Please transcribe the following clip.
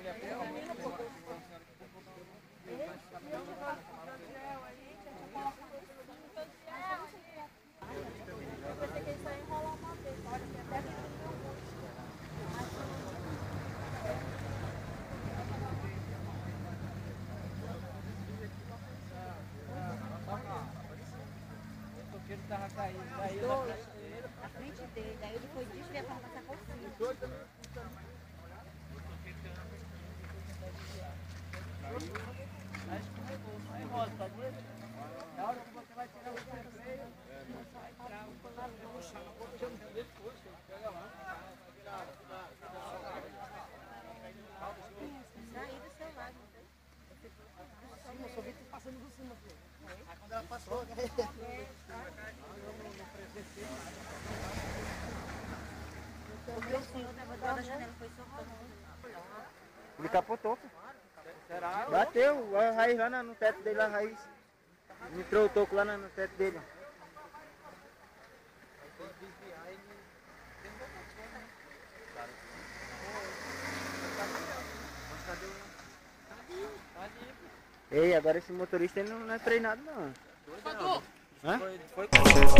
mulher, pelo caindo, caiu na frente dele. na frente dele. Aí ele foi desviar para passar por cima. Aí escorregou, aí rola, tá vendo? Aí quando ela passou, né? Ele capotou. pô. Bateu a raiz lá no teto dele, a raiz. Entrou o toco lá no teto dele. Ei, agora esse motorista não é treinado não. Foi, foi